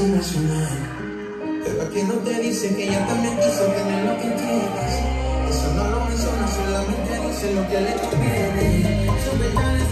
su nacional. Pero que no te dice que ella también quiso tener lo que tienes. Eso no lo menciona, solamente dice lo que le conviene. Su